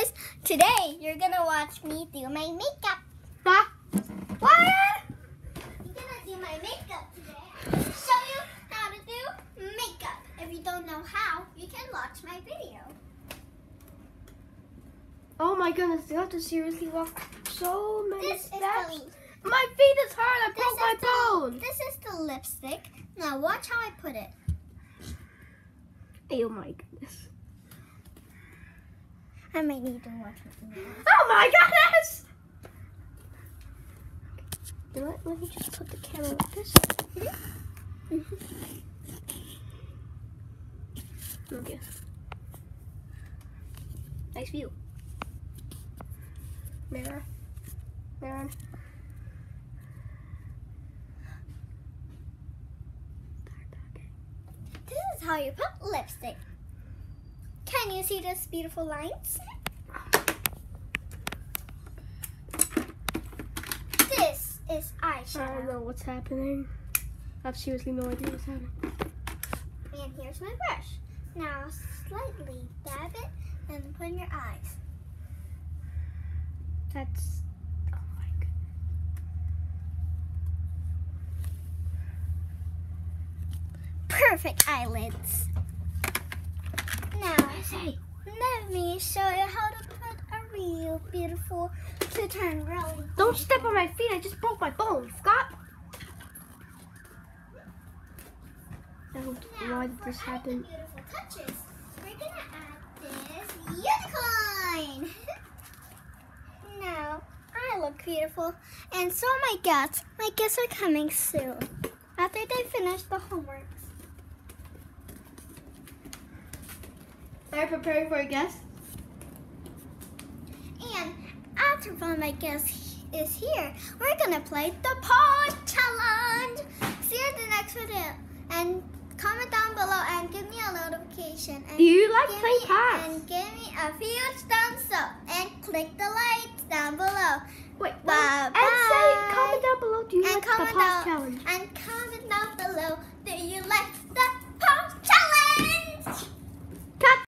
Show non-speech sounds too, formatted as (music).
guys. Today you're gonna watch me do my makeup. Ah, What? I'm gonna do my makeup today. Show you how to do makeup. If you don't know how, you can watch my video. oh my goodness, you have to seriously walk so many This is steps. the My feet is hurt. I this broke my the- bone. This is the lipstick. Now watch how I put it. Oh my goodness. I might need to watch it. Oh my goodness! You know what? Let me just put the camera like this. Mm-hmm. Okay. Nice view. Mirror. Mirror. This is how you put lipstick. Can you see those beautiful lines? This is I don't know what's happening. I have seriously no idea what's happening. And here's my brush. Now slightly dab it and put in your eyes. That's. Oh my goodness. Perfect eyelids. Hey, let me show you how to put a real beautiful to turn really. don't step on my feet. I just broke my bone. Scott. Now, why did this happen? touches, we're gonna add this unicorn. (laughs) now, I look beautiful, and so my guests. My guests are coming soon after they finish the homework. Are you preparing for a guest? And after one of my guests is here, we're gonna play the paw challenge. See you in the next video, and comment down below and give me a notification. And Do you like playing me, pass? And give me a huge thumbs up and click the like down below. Wait, Bye bye, and say comment down below. Do you And like the pause challenge? and comment.